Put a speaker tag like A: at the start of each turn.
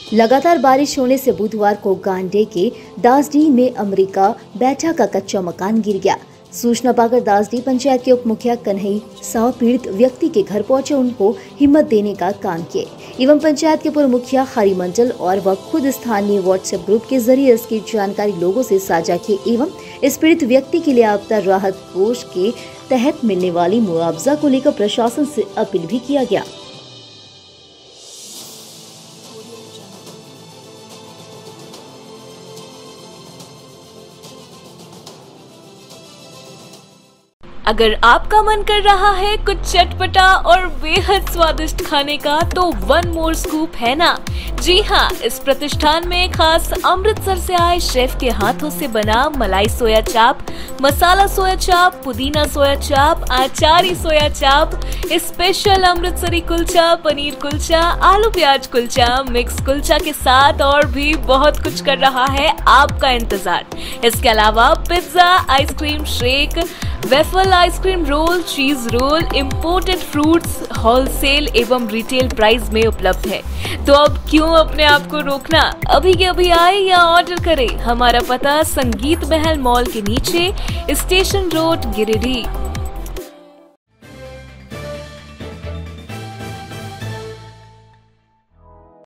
A: लगातार बारिश होने से बुधवार को गांडे के दासडी में अमेरिका बैठा का कच्चा मकान गिर गया। सूचना पाकर दासडी पंचायत के उप मुखिया कन्हई साव पीड़ित व्यक्ति के घर पहुँचे उनको हिम्मत देने का काम किए। एवं पंचायत के पूर्व मुखिया हरि मंडल और वह खुद स्थानीय व्हाट्सएप ग्रुप के ज़रिए इसकी जानकारी लोगों से साझा की एवं इस पीड़ित व्यक्ति के लिए आपदा राहत कोष के तहत मिलने वाली मुआवजा को लेकर प्रशासन से अपील भी किया गया।
B: अगर आपका मन कर रहा है कुछ चटपटा और बेहद स्वादिष्ट खाने का तो वन मोर स्कूप है ना? जी हाँ इस प्रतिष्ठान में खास अमृतसर से आए शेफ के हाथों से बना मलाई सोया चाप, मसाला सोया चाप, पुदीना सोया चाप, आचारी सोया चाप स्पेशल अमृतसरी कुलचा, पनीर कुलचा, आलू प्याज कुलचा मिक्स कुलचा के साथ और भी बहुत कुछ कर रहा है आपका इंतज़ार। इसके अलावा pizza ice cream shake waffle ice cream roll cheese roll imported fruits wholesale एवं रिटेल प्राइस में उपलब्ध है। तो अब क्यों अपने आप को रोकना? अभी के अभी आए या ऑर्डर करें? हमारा पता संगीत महल मॉल के नीचे स्टेशन रोड गिरिडीह।